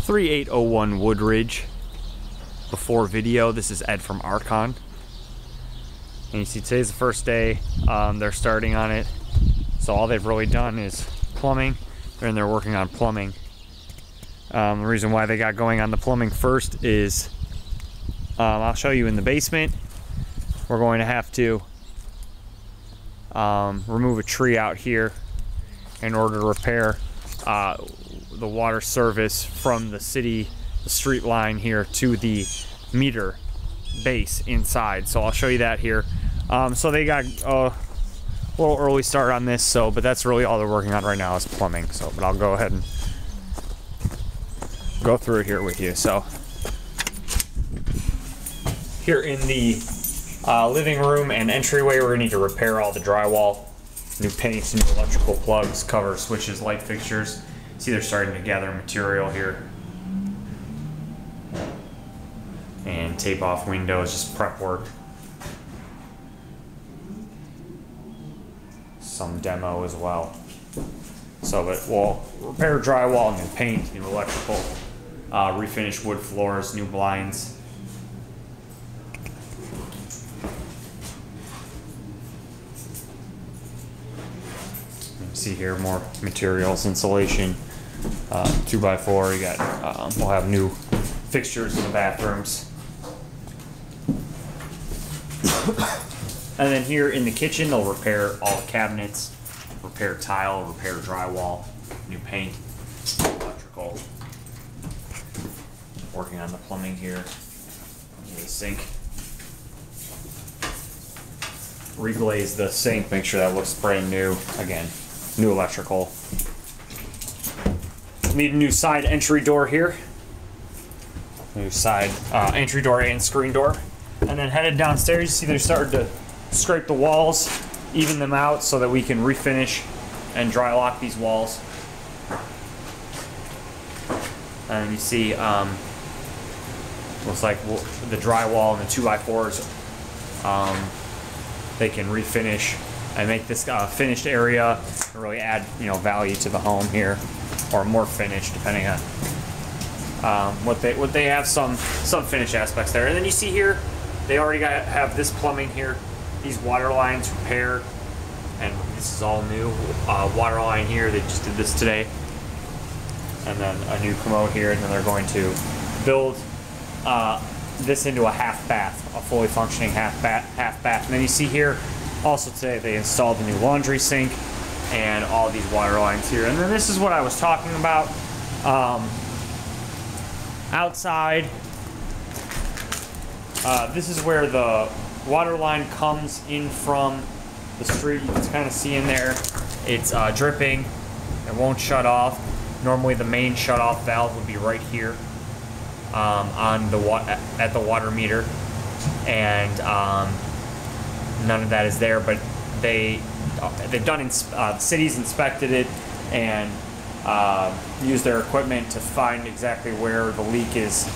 3801 Woodridge. Before video, this is Ed from Archon. And you see today's the first day um, they're starting on it. So all they've really done is plumbing, and they're working on plumbing. Um, the reason why they got going on the plumbing first is um, I'll show you in the basement. We're going to have to um, remove a tree out here in order to repair uh, the water service from the city, the street line here to the meter base inside. So I'll show you that here. Um, so they got a little early start on this, so but that's really all they're working on right now is plumbing. So, but I'll go ahead and go through here with you. So here in the uh, living room and entryway, we're gonna need to repair all the drywall, new paints, new electrical plugs, cover switches, light fixtures. See, they're starting to gather material here. And tape off windows, just prep work. Some demo as well. So, but we'll repair drywall, new paint, new electrical, uh, refinish wood floors, new blinds. see here more materials insulation uh, two by four you got um, we'll have new fixtures in the bathrooms. And then here in the kitchen they'll repair all the cabinets repair tile repair drywall new paint electrical. Working on the plumbing here the sink. Reglaze the sink make sure that looks brand new. Again new electrical. Need a new side entry door here. New side uh, entry door and screen door. And then headed downstairs, you see they're starting to scrape the walls, even them out so that we can refinish and dry lock these walls. And you see, um, looks like the drywall and the 2x4s, um, they can refinish and make this uh, finished area really add you know value to the home here, or more finish depending on um, what they what they have some some finish aspects there. And then you see here, they already got have this plumbing here, these water lines repaired, and this is all new uh, water line here. They just did this today, and then a new commode here, and then they're going to build. Uh, this into a half bath, a fully functioning half bath, half bath. And then you see here, also today they installed the new laundry sink and all these water lines here. And then this is what I was talking about. Um, outside, uh, this is where the water line comes in from the street. You can kind of see in there, it's uh, dripping. It won't shut off. Normally the main shut off valve would be right here um, on the at the water meter. And um, none of that is there, but they they've done uh, the city's inspected it and uh, used their equipment to find exactly where the leak is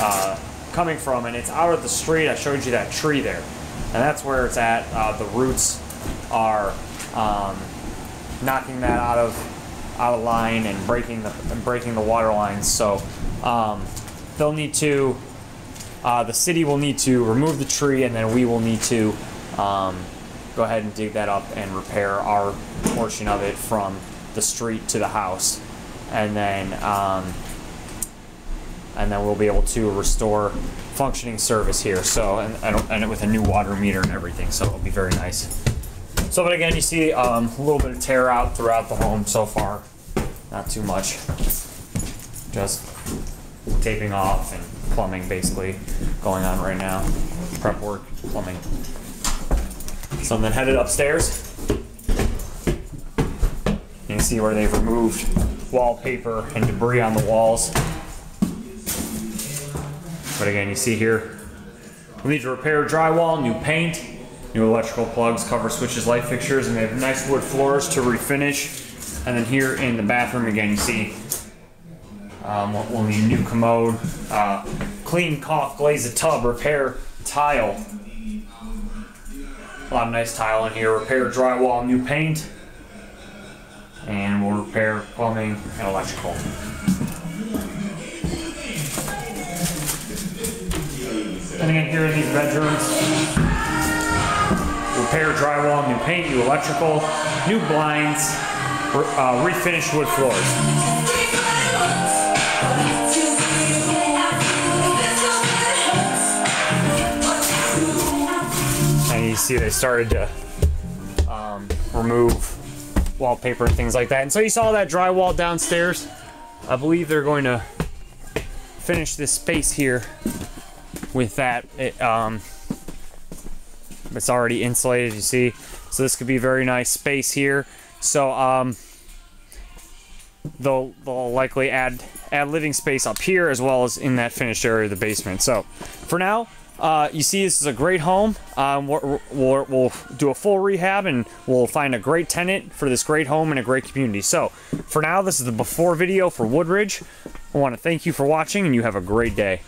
uh, coming from, and it's out of the street. I showed you that tree there, and that's where it's at. Uh, the roots are um, knocking that out of out of line and breaking the and breaking the water lines. So um, they'll need to. Uh, the city will need to remove the tree, and then we will need to um, go ahead and dig that up and repair our portion of it from the street to the house. And then, um, and then we'll be able to restore functioning service here. So, and, and with a new water meter and everything. So it'll be very nice. So, but again, you see um, a little bit of tear out throughout the home so far. Not too much. Just taping off and plumbing basically going on right now. Prep work, plumbing. So I'm then headed upstairs. You can see where they've removed wallpaper and debris on the walls. But again, you see here, we need to repair drywall, new paint, new electrical plugs, cover switches, light fixtures, and they have nice wood floors to refinish. And then here in the bathroom, again, you see um, we'll need new commode, uh, clean, caulk, glaze a tub, repair tile, a lot of nice tile in here. Repair drywall, new paint. And we'll repair plumbing and electrical. And again, here in these bedrooms, repair drywall, new paint, new electrical, new blinds, uh, refinished wood floors. See they started to um, remove wallpaper and things like that. And so you saw that drywall downstairs. I believe they're going to finish this space here with that. It, um, it's already insulated, you see. So this could be a very nice space here. So um, they'll they'll likely add add living space up here as well as in that finished area of the basement. So for now, uh, you see this is a great home. Um, we're, we're, we'll do a full rehab and we'll find a great tenant for this great home and a great community. So for now, this is the before video for Woodridge. I want to thank you for watching and you have a great day.